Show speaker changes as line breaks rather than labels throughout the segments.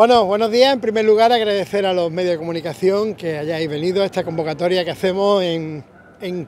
Bueno, buenos días. En primer lugar, agradecer a los medios de comunicación que hayáis venido a esta convocatoria que hacemos en,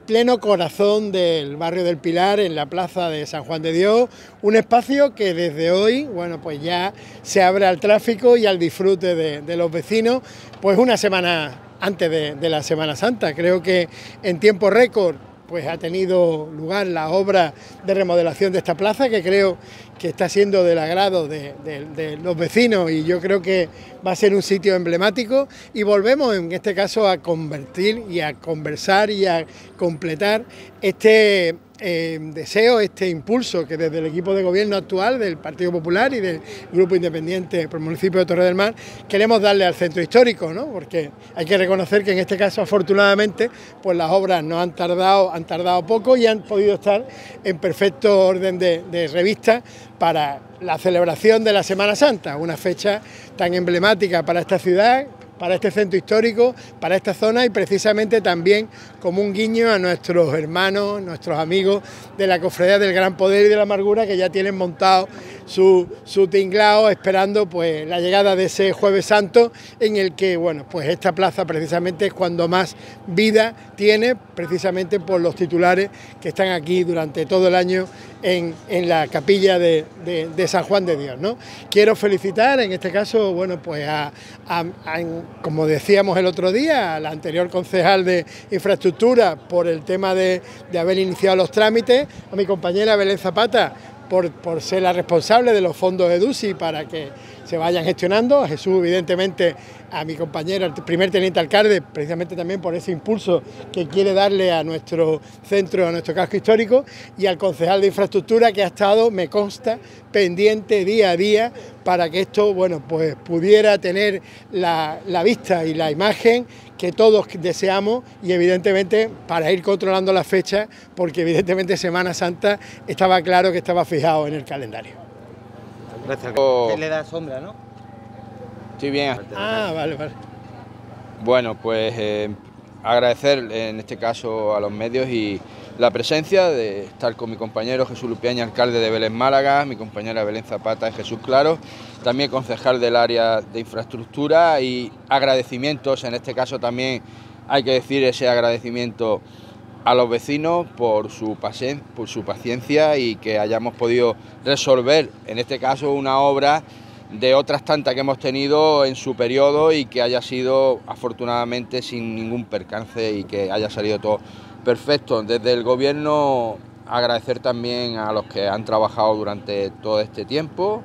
pleno corazón del barrio del Pilar, en la plaza de San Juan de Dios, un espacio que desde hoy, bueno, pues ya se abre al tráfico y al disfrute de, los vecinos, pues una semana antes de la Semana Santa. Creo que en tiempo récord pues ha tenido lugar la obra de remodelación de esta plaza que creo que está siendo del agrado de, los vecinos y yo creo que va a ser un sitio emblemático. Y volvemos en este caso a convertir y a conversar y a completar este eh, deseo, este impulso que desde el equipo de gobierno actual del Partido Popular y del Grupo Independiente por el municipio de Torre del Mar queremos darle al centro histórico, ¿no? porque hay que reconocer que en este caso afortunadamente pues las obras no han tardado, han tardado poco y han podido estar en perfecto orden de, de revista para la celebración de la Semana Santa, una fecha tan emblemática para esta ciudad, para este centro histórico, para esta zona y precisamente también como un guiño a nuestros hermanos, nuestros amigos de la Cofradía del Gran Poder y de la Amargura que ya tienen montado su, su tinglao esperando pues la llegada de ese Jueves Santo en el que bueno pues esta plaza precisamente es cuando más vida tiene precisamente por los titulares que están aquí durante todo el año en, la capilla de, San Juan de Dios. ¿no? Quiero felicitar en este caso, bueno, pues a, como decíamos el otro día, al anterior concejal de infraestructura por el tema de, de haber iniciado los trámites, a mi compañera Belén Zapata por, por, ser la responsable de los fondos EDUSI para que se vayan gestionando. A Jesús, evidentemente, a mi compañero, el primer teniente alcalde, precisamente también por ese impulso que quiere darle a nuestro centro, a nuestro casco histórico, y al concejal de infraestructura que ha estado, me consta, pendiente día a día para que esto, bueno, pues pudiera tener la, la vista y la imagen que todos deseamos y evidentemente para ir controlando la fecha, porque evidentemente Semana Santa estaba claro que estaba fijado en el calendario.
Gracias. le da sombra, ¿no?
Estoy bien.
Ah, vale, vale.
Bueno, pues eh, agradecer en este caso a los medios y la presencia de estar con mi compañero Jesús Lupiaña, alcalde de Belén Málaga, mi compañera Belén Zapata y Jesús Claro, también concejal del área de infraestructura y agradecimientos, en este caso también hay que decir ese agradecimiento a los vecinos por su, por su paciencia y que hayamos podido resolver, en este caso, una obra de otras tantas que hemos tenido en su periodo y que haya sido afortunadamente sin ningún percance y que haya salido todo perfecto. Desde el gobierno agradecer también a los que han trabajado durante todo este tiempo,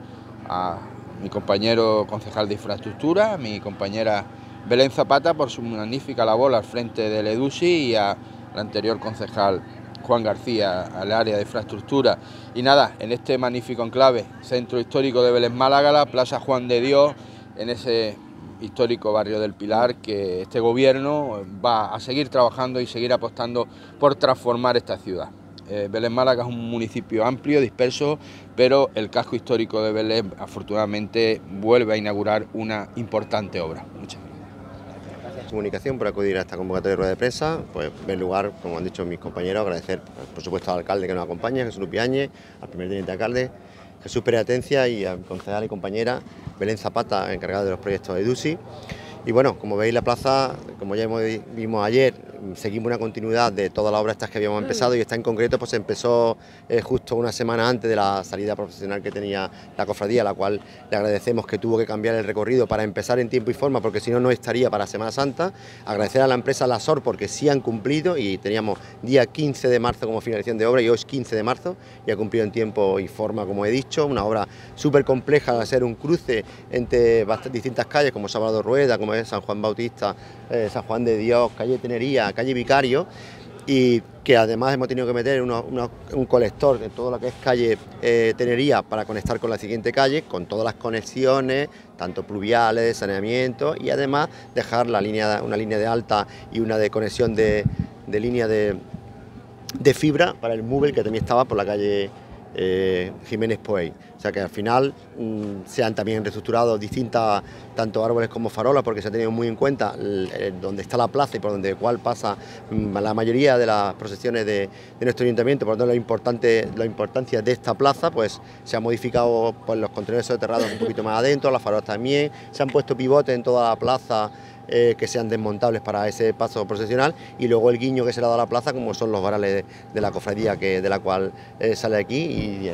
a mi compañero concejal de infraestructura, a mi compañera Belén Zapata por su magnífica labor al frente del EDUSI y a el anterior concejal Juan García al área de infraestructura. Y nada, en este magnífico enclave, centro histórico de Vélez Málaga, Plaza Juan de Dios, en ese histórico barrio del Pilar, que este gobierno va a seguir trabajando y seguir apostando por transformar esta ciudad. Eh, Vélez Málaga es un municipio amplio, disperso, pero el casco histórico de Vélez afortunadamente vuelve a inaugurar una importante obra. Muchas
Comunicación por acudir a esta convocatoria de rueda de prensa. Pues en lugar, como han dicho mis compañeros, agradecer por supuesto al alcalde que nos acompaña, Jesús Lupiañe, al primer teniente alcalde, Jesús Pérez Atencia y al concejal y compañera Belén Zapata, encargada de los proyectos de EDUSI. Y bueno, como veis la plaza, como ya vimos ayer, seguimos una continuidad de todas las obras estas que habíamos empezado y esta en concreto pues empezó eh, justo una semana antes de la salida profesional que tenía la cofradía, a la cual le agradecemos que tuvo que cambiar el recorrido para empezar en tiempo y forma porque si no no estaría para Semana Santa. Agradecer a la empresa Lasor porque sí han cumplido y teníamos día 15 de marzo como finalización de obra y hoy es 15 de marzo y ha cumplido en tiempo y forma como he dicho, una obra súper compleja de ser un cruce entre distintas calles como Salvador Rueda, como es San Juan Bautista, eh, San Juan de Dios, calle Tenería, calle Vicario, y que además hemos tenido que meter un colector en todo lo que es calle eh, Tenería para conectar con la siguiente calle, con todas las conexiones, tanto pluviales, saneamiento, y además dejar la línea, una línea de alta y una de conexión de, línea de, fibra para el móvil que también estaba por la calle eh, Jiménez Poey. O sea que al final mm, se han también reestructurado distintas, tanto árboles como farolas, porque se ha tenido muy en cuenta donde está la plaza y por donde cual pasa mm, la mayoría de las procesiones de, nuestro ayuntamiento, por lo tanto la, importante, la importancia de esta plaza, pues se ha modificado pues, los contenedores soterrados un poquito más adentro, las farolas también, se han puesto pivotes en toda la plaza eh, que sean desmontables para ese paso procesional y luego el guiño que se le dado a la plaza como son los varales de, la cofradía que, de la cual eh, sale aquí y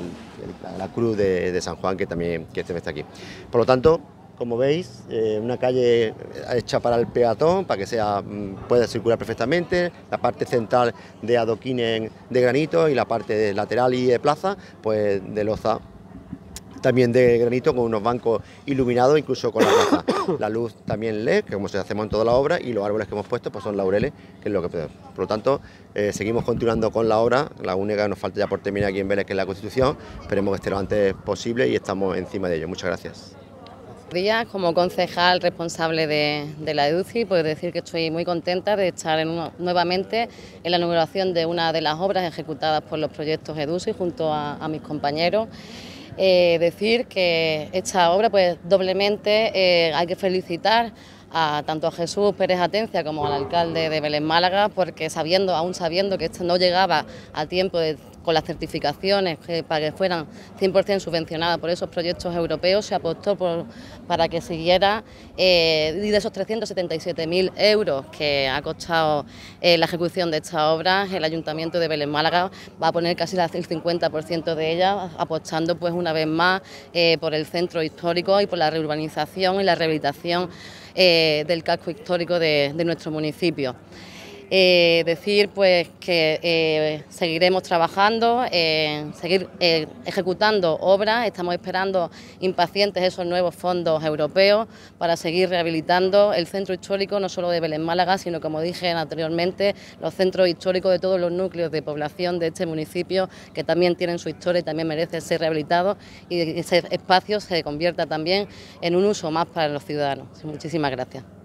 la cruz de, San Juan que también que este está aquí. Por lo tanto, como veis, eh, una calle hecha para el peatón, para que mm, pueda circular perfectamente, la parte central de adoquines de granito y la parte lateral y de plaza, pues de loza también de granito con unos bancos iluminados, incluso con la plaza. La luz también LED, que como se hacemos en toda la obra, y los árboles que hemos puesto pues son laureles, que es lo que Por lo tanto, eh, seguimos continuando con la obra, la única que nos falta ya por terminar aquí en Vélez, que es la Constitución, esperemos que esté lo antes posible y estamos encima de ello. Muchas gracias.
Días, como concejal responsable de, la EDUCI, puedo decir que estoy muy contenta de estar nuevamente en la inauguración de una de las obras ejecutadas por los proyectos EDUCI junto a mis compañeros. Eh, decir que esta obra, pues doblemente eh, hay que felicitar a tanto a Jesús Pérez Atencia como al alcalde de Belén Málaga, porque sabiendo, aún sabiendo que esto no llegaba a tiempo de con las certificaciones para que fueran 100% subvencionadas por esos proyectos europeos, se apostó por, para que siguiera eh, y de esos 377.000 euros que ha costado eh, la ejecución de esta obra, el Ayuntamiento de Belén Málaga va a poner casi el 50% de ella, apostando pues una vez más eh, por el centro histórico y por la reurbanización y la rehabilitación del casco histórico de nuestro municipio. Eh, decir pues que eh, seguiremos trabajando, eh, seguir ejecutando obras, estamos esperando impacientes esos nuevos fondos europeos para seguir rehabilitando el centro histórico no solo de Belén Málaga, sino como dije anteriormente, los centros históricos de todos los núcleos de población de este municipio que también tienen su historia y también merecen ser rehabilitados y ese espacio se convierta también en un uso más para los ciudadanos. Muchísimas gracias.